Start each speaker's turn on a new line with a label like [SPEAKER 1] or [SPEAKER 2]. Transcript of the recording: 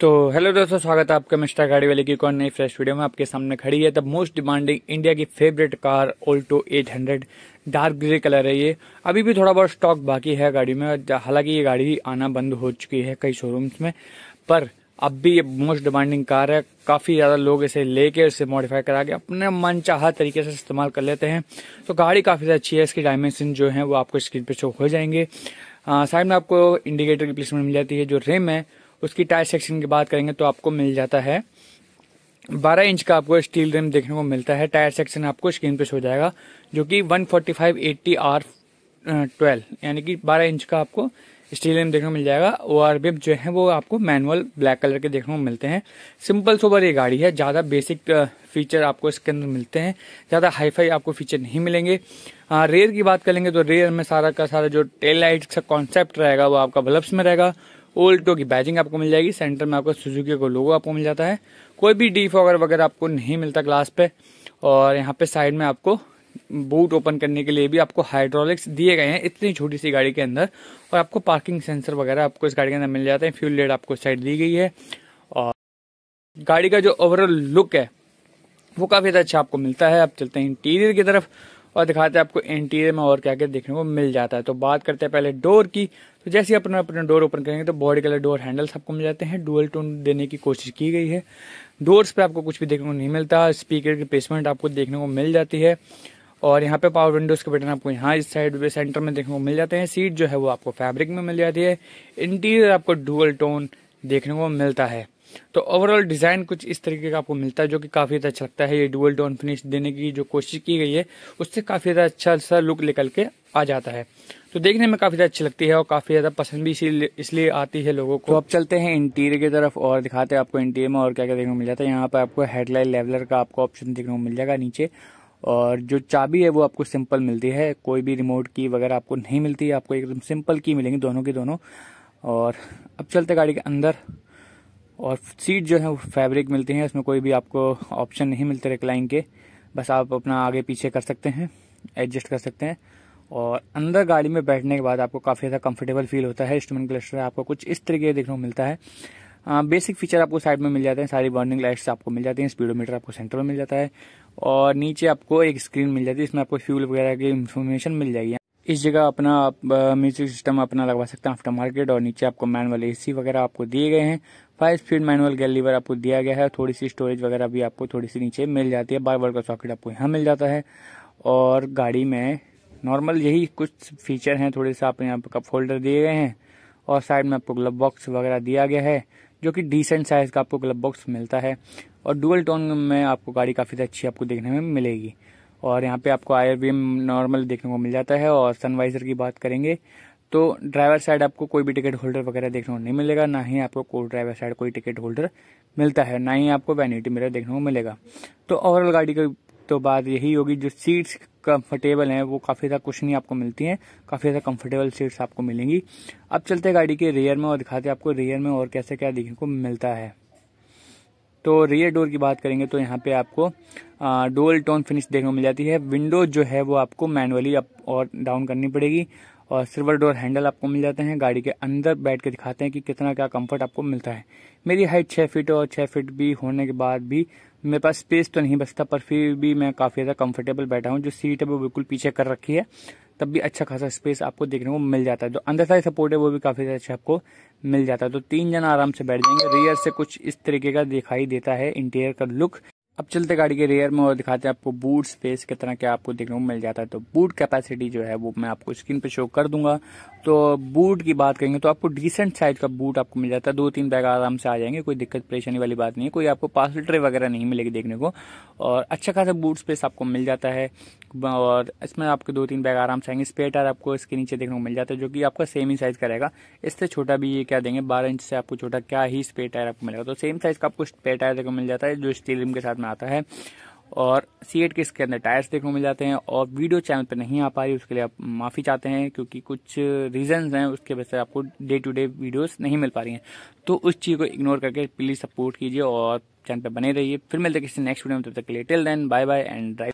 [SPEAKER 1] तो हेलो दोस्तों, स्वागत है आपका मिस्टर गाड़ी वाले की कौन नई फ्रेश वीडियो में। आपके सामने खड़ी है द मोस्ट डिमांडिंग इंडिया की favourite car Alto 800 dark grey colour है ये। अभी भी थोड़ा बहुत स्टॉक बाकी है गाड़ी में हालाँकि ये गाड़ी आना बंद हो चुकी है कई शोरूम्स में। पर अब भी ये मोस्ट डिमांडिंग कार है। काफ़ी ज़्यादा लोग इसे लेके इसे मॉडिफाई करा के अपने मन चाह तरीके से इस्तेमाल कर लेते हैं। तो गाड़ी काफ़ी अच्छी है। इसकी डायमेंशन जो है वो आपको स्क्रीन पे शो हो जाएँगे। साइड में आपको इंडिकेटर की प्लेसमेंट मिल जाती है, जो रेम है। उसकी टायर सेक्शन की बात करेंगे तो आपको मिल जाता है। 12 इंच का आपको स्टील रिम देखने को मिलता है। टायर सेक्शन आपको स्क्रीन पे हो जाएगा जो कि 145 80 आर ट्वेल्व यानी कि 12 इंच का आपको स्टील रिम देखने को मिल जाएगा। और बिप जो है वो आपको मैनुअल ब्लैक कलर के देखने को मिलते हैं। सिंपल सोबर ये गाड़ी है। ज़्यादा बेसिक फीचर आपको इसके अंदर मिलते हैं। ज़्यादा हाईफाई आपको फीचर नहीं मिलेंगे। आ, रेयर की बात करेंगे तो रेयर में सारा का सारा जो टेल लाइट का कॉन्सेप्ट रहेगा वो आपका बल्ब्स में रहेगा। ओल्टो की बैजिंग आपको मिल जाएगी सेंटर में आपको सुजुकी को लोगो आपको मिल जाता है। कोई भी डी वगैरह आपको नहीं मिलता ग्लास पे, और यहाँ पे साइड में आपको बूट ओपन करने के लिए भी आपको हाइड्रोलिक्स दिए गए हैं, इतनी छोटी सी गाड़ी के अंदर, और आपको पार्किंग सेंसर वगैरह आपको इस गाड़ी के अंदर मिल जाते हैं। फ्यूल लेट आपको साइड दी गई है, और गाड़ी का जो ओवरऑल लुक है, वो काफ़ी अच्छा आपको मिलता है। आप चलते हैं इंटीरियर की तरफ़ और दिखाते हैं आपको इंटीरियर में और क्या क्या देखने को मिल जाता है। तो बात करते हैं पहले डोर की। तो जैसे ही अपना अपना डोर ओपन करेंगे तो बॉडी कलर डोर हैंडल्स आपको मिल जाते हैं। डुअल टोन देने की कोशिश की गई है। डोर्स पे आपको कुछ भी देखने को नहीं मिलता। स्पीकर की प्लेसमेंट आपको देखने को मिल जाती है। और यहाँ पे पावर विंडोज़ के बटन आपको यहाँ इस साइड पे सेंटर में देखने को मिल जाते हैं। सीट जो है वो आपको फैब्रिक में मिल जाती है। इंटीरियर आपको डुअल टोन देखने को मिलता है। तो ओवरऑल डिज़ाइन कुछ इस तरीके का आपको मिलता है, जो कि काफ़ी ज़्यादा अच्छा लगता है। ये डुअल टोन फिनिश देने की जो कोशिश की गई है, उससे काफ़ी ज़्यादा अच्छा सा लुक निकल के आ जाता है। तो देखने में काफ़ी ज़्यादा अच्छी लगती है और काफ़ी ज़्यादा पसंद भी इसलिए आती है लोगों को। तो अब चलते हैं इंटीरियर की तरफ़ और दिखाते हैं आपको इंटीरियर में और क्या क्या देखने को मिल जाता है। यहाँ पर आपको हेडलाइट लेवलर का आपको ऑप्शन देखने को मिल जाएगा नीचे। और जो चाबी है, वो आपको सिंपल मिलती है। कोई भी रिमोट की वगैरह आपको नहीं मिलती आपको एकदम सिंपल की मिलेंगी दोनों की दोनों। और अब चलते गाड़ी के अंदर। और सीट जो है वो फैब्रिक मिलती हैं इसमें कोई भी आपको ऑप्शन नहीं मिलते रिक्लाइन के। बस आप अपना आगे पीछे कर सकते हैं एडजस्ट कर सकते हैं। और अंदर गाड़ी में बैठने के बाद आपको काफ़ी ज़्यादा कंफर्टेबल फील होता है इंस्ट्रूमेंट क्लस्टर आपको कुछ इस तरीके देखने को मिलता है। आ, बेसिक फीचर आपको साइड में मिल जाते हैं सारी वार्निंग लाइट्स आपको मिल जाती हैं स्पीडोमीटर आपको सेंटर में मिल जाता है। और नीचे आपको एक स्क्रीन मिल जाती है इसमें आपको फ्यूल वगैरह की इन्फॉर्मेशन मिल जाएगी। इस जगह अपना म्यूज़िक सिस्टम अपना लगवा सकते हैं आफ्टर मार्केट और नीचे आपको मैन मैनुअल एसी वगैरह आपको दिए गए हैं। Five speed manual gear lever आपको दिया गया है। थोड़ी सी स्टोरेज वगैरह भी आपको थोड़ी सी नीचे मिल जाती है। बार बार का सॉकेट आपको यहाँ मिल जाता है। और गाड़ी में नॉर्मल यही कुछ फीचर हैं। थोड़े से आप यहाँ पर कप होल्डर दिए गए हैं। और साइड में आपको ग्लब बॉक्स वगैरह दिया गया है, जो कि डिसेंट साइज़ का आपको ग्लब बॉक्स मिलता है। और डुअल टोन में आपको गाड़ी काफ़ी अच्छी आपको देखने में मिलेगी। और यहाँ पे आपको आयर नॉर्मल देखने को मिल जाता है। और सनवाइजर की बात करेंगे तो ड्राइवर साइड आपको कोई भी टिकट होल्डर वगैरह देखने को नहीं मिलेगा, ना ही आपको को ड्राइवर साइड कोई टिकट होल्डर मिलता है, ना ही आपको वैनिटी मिरर देखने को मिलेगा। तो ओवरऑल गाड़ी की तो बात यही होगी, जो सीट्स कंफर्टेबल हैं, वो काफ़ी ज़्यादा कुछ नहीं आपको मिलती हैं, काफ़ी ज़्यादा कंफर्टेबल सीट्स आपको मिलेंगी। अब चलते गाड़ी के रेयर में और दिखाते हैं आपको रेयर में और कैसे क्या देखने को मिलता है। तो रियर डोर की बात करेंगे तो यहाँ पे आपको डोल टोन फिनिश देखने को मिल जाती है। विंडो जो है वो आपको मैनुअली अप और डाउन करनी पड़ेगी। और सिल्वर डोर हैंडल आपको मिल जाते हैं। गाड़ी के अंदर बैठ के दिखाते हैं कि कितना क्या कंफर्ट आपको मिलता है। मेरी हाइट छः फीट और छः फीट भी होने के बाद भी मेरे पास स्पेस तो नहीं बचता, पर फिर भी मैं काफ़ी ज़्यादा कंफर्टेबल बैठा हूँ, जो सीट है वो बिल्कुल पीछे कर रखी है। तब भी अच्छा खासा स्पेस आपको देखने को मिल जाता है। जो अंदर साइड सपोर्ट है वो भी काफ़ी ज़्यादा अच्छा आपको मिल जाता है। तो तीन जन आराम से बैठ जाएँगे। रियर से कुछ इस तरीके का दिखाई देता है इंटीरियर का लुक अब चलते गाड़ी के रेयर में और दिखाते हैं आपको बूट स्पेस कितना क्या आपको देखने को मिल जाता है। तो बूट कैपेसिटी जो है वो मैं आपको स्क्रीन पे शो कर दूँगा। तो बूट की बात करेंगे तो आपको डिसेंट साइज़ का बूट आपको मिल जाता है। दो तीन बैग आराम से आ जाएँगे, कोई दिक्कत परेशानी वाली बात नहीं है, कोई आपको पार्सल ट्रे वगैरह नहीं मिलेगी देखने को। और अच्छा खासा बूट स्पेस आपको मिल जाता है। और इसमें आपके दो तीन बैग आराम से आएँगे। स्पेयर टायर आपको इसके नीचे देखने को मिल जाता है, जो कि आपका सेम ही साइज़ का रहेगा। इससे छोटा भी ये क्या देंगे? बारह इंच से आपको छोटा क्या ही स्पेयर टायर आपको मिलेगा। तो सेम साइज़ का आपको स्पेयर टायर देखने को मिल जाता है, जो स्टील रिम के साथ में आता है। और सी एट के इसके अंदर टायर्स देखने मिल जाते हैं और वीडियो चैनल पर नहीं आ पा रही, उसके लिए आप माफ़ी चाहते हैं क्योंकि कुछ रीजंस हैं, उसके वजह से आपको डे टू डे वीडियोस नहीं मिल पा रही हैं। तो उस चीज़ को इग्नोर करके प्लीज़ सपोर्ट कीजिए और चैनल पर बने रहिए। फिर मिलते किसी नेक्स्ट वीडियो में, तब तक के लिए till then bye bye and drive